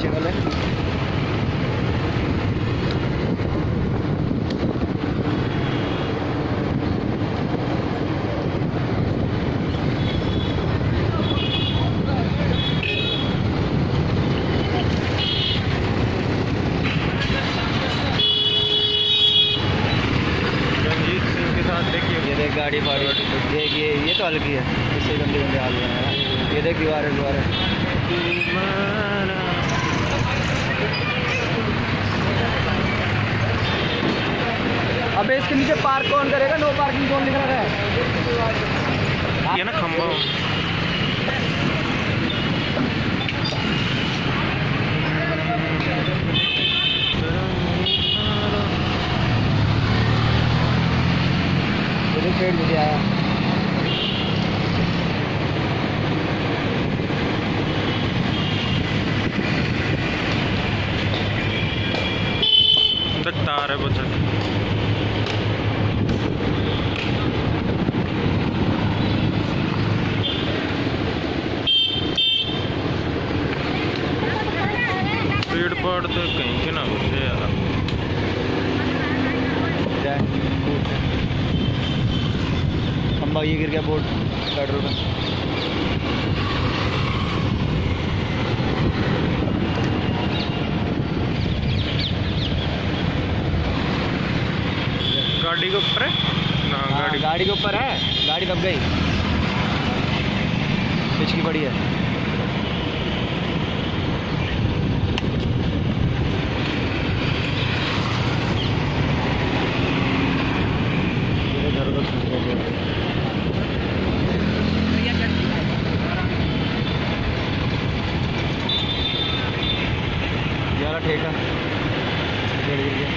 पीछे वाले। देखिए। गाड़ी फाड़ी ये ये ये तो हल्की है इससे गंदे गंदे हाल है। ये देख दीवार है दीवार है अबे इसके नीचे पार्क कौन करेगा? नो पार्किंग कौन लिख रहा है? ये ना पेड़ आया। तक तार है बचत पेड़ पाड़ तो कहीं के ना बचे यार। खंबा ये गिर गया बोर्ड पेट्रोल का गाड़ी के ऊपर है? ना हाँ, गाड़ी गाड़ी के ऊपर है। गाड़ी दब गई। पिछकी पड़ी है ये घर को खींच रहे थे। ये वाला ठेका पेड़ गिर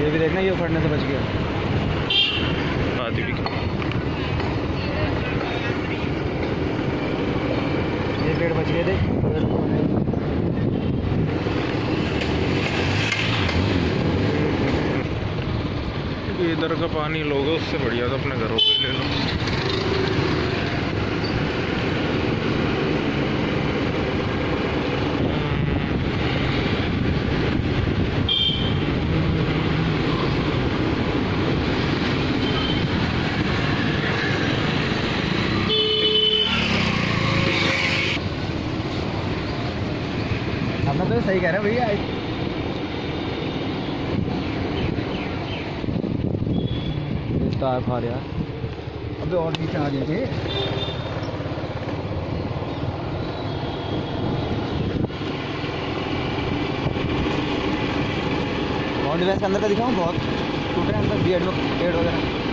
ये भी देखना ये फटने से बच गया। पेड़ बच गए थे। इधर का पानी लोगे, उससे बढ़िया तो अपने घरों पे ले लो। सही कह रहे हो भैया। तार फाड़ यार अबे और नीचे आ गए थे। और डिवाइस के अंदर का दिखाऊँ बहुत? टूटे हैं अंदर बियड में पेड़ वगैरह।